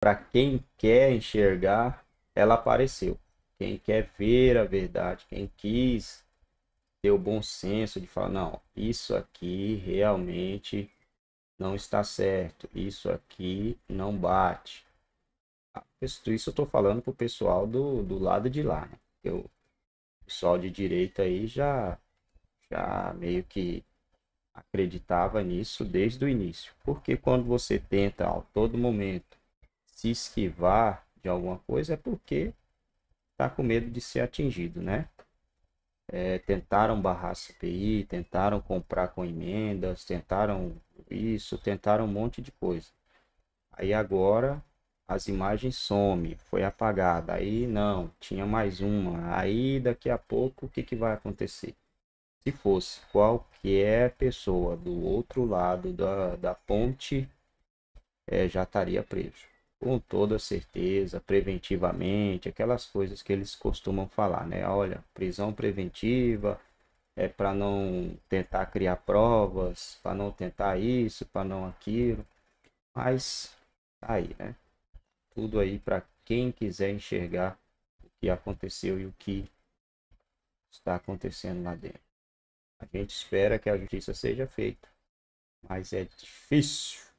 para quem quer enxergar, ela apareceu. Quem quer ver a verdade, quem quis ter o bom senso de falar, não, isso aqui realmente não está certo, isso aqui não bate. Isso eu estou falando para o pessoal do, do lado de lá, né? Eu, o pessoal de direita aí já, já meio que acreditava nisso desde o início. Porque quando você tenta a todo momento se esquivar de alguma coisa, é porque está com medo de ser atingido, né? É, tentaram barrar a CPI, tentaram comprar com emendas, tentaram isso, tentaram um monte de coisa. Aí agora as imagens some, foi apagada. Aí não, tinha mais uma. Aí daqui a pouco o que, que vai acontecer? Se fosse qualquer pessoa do outro lado da, da ponte, é, já estaria preso. Com toda certeza, preventivamente, aquelas coisas que eles costumam falar, né? Olha, prisão preventiva é para não tentar criar provas, para não tentar isso, para não aquilo. Mas tá aí, né? Tudo aí para quem quiser enxergar o que aconteceu e o que está acontecendo lá dentro. A gente espera que a justiça seja feita, mas é difícil.